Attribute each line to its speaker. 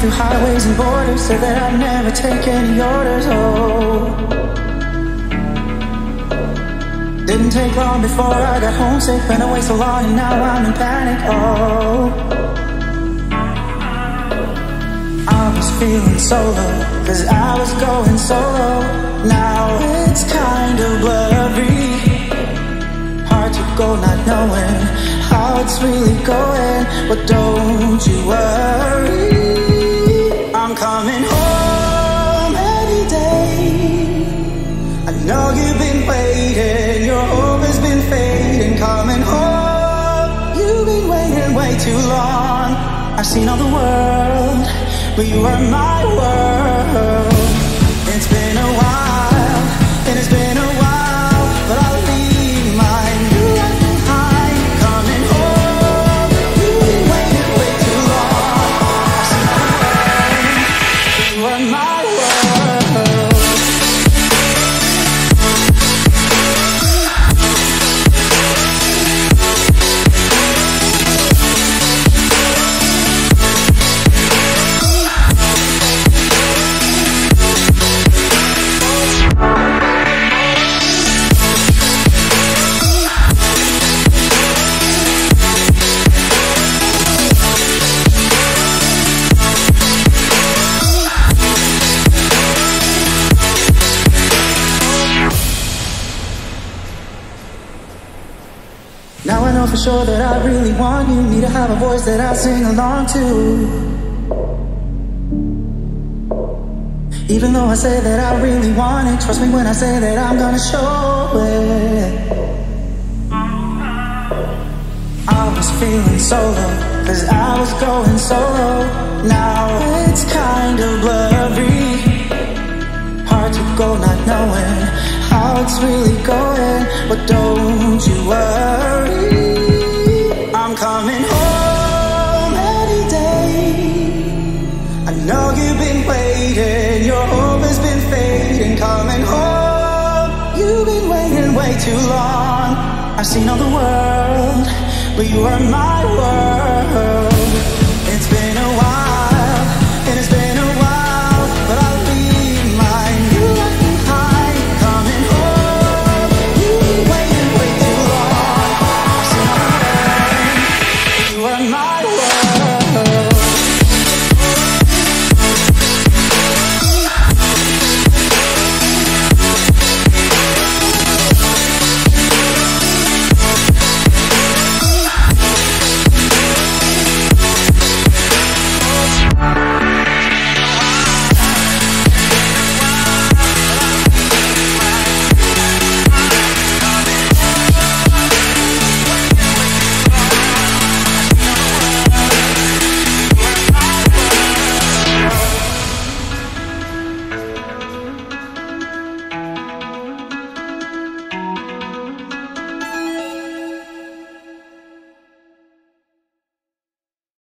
Speaker 1: through highways and borders, said that I'd never take any orders. Oh. Didn't take long before I got homesick, been away so long and now I'm in panic. Oh. I was feeling solo, cause I was going solo. Now it's kind of blurry. Hard to go not knowing how it's really going. But don't you worry, I've been fading, you're always been fading coming off. You've been waiting way too long. I seen all the world, but you are my world. Now I know for sure that I really want you. Need to have a voice that I sing along to. Even though I say that I really want it, trust me when I say that I'm gonna show it. I was feeling solo, cause I was going solo. Now it's kind of blurry. Hard to go not knowing how it's really going. But don't you worry, way too long. I've seen all the world, but you are my world.